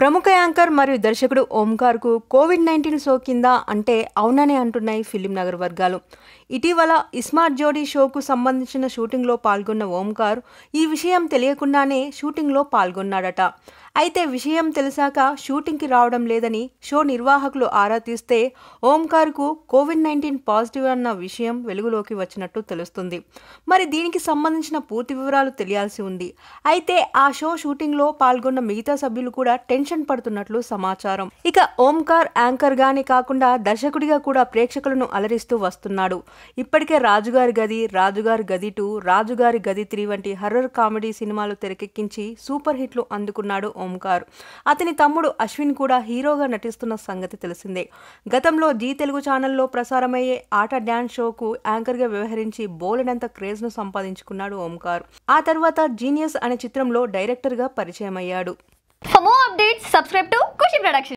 ప్రముఖ యాంకర్ మరియు దర్శకుడు ఓంకార్కు కోవిడ్ నైన్టీన్ సోకిందా అంటే అవుననే అంటున్నాయి ఫిలిం నగర్ వర్గాలు. ఇటీవల ఇస్మార్ట్ జోడీ షోకు సంబంధించిన షూటింగ్లో పాల్గొన్న ఓంకార్ ఈ విషయం తెలియకుండానే షూటింగ్లో పాల్గొన్నాడట. అయితే విషయం తెలిసాక షూటింగ్కి రావడం లేదని షో నిర్వాహకులు ఆరా తీస్తే ఓంకార్కు కోవిడ్ నైన్టీన్ పాజిటివ్ అన్న విషయం వెలుగులోకి వచ్చినట్టు తెలుస్తుంది. మరి దీనికి సంబంధించిన పూర్తి వివరాలు తెలియాల్సి ఉంది. అయితే ఆ షో షూటింగ్లో పాల్గొన్న మిగతా సభ్యులు కూడా టెన్షన్ పడుతున్నట్లు సమాచారం. ఇక ఓంకార్ యాంకర్గానే కాకుండా దర్శకుడిగా కూడా ప్రేక్షకులను అలరిస్తూ వస్తున్నాడు. ఇప్పటికే రాజుగారి గది రాజుగారి గది టూ రాజుగారి గది త్రీ వంటి హర్రర్ కామెడీ సినిమాలు తెరకెక్కించి సూపర్ హిట్లు అందుకున్నాడు ఓం ఓంకార్. అతని తమ్ముడు అశ్విన్ కూడా హీరోగా నటిస్తున్న సంగతి తెలిసిందే. గతంలో జీ తెలుగు ఛానల్లో ప్రసారమయ్యే ఆట డ్యాన్స్ షోకు యాంకర్గా వ్యవహరించి బోలెడంత క్రేజ్ను సంపాదించుకున్నాడు ఓంకార్. ఆ తర్వాత జీనియస్ అనే చిత్రంలో డైరెక్టర్గా పరిచయం అయ్యాడు For more updates, subscribe to Kushi Production.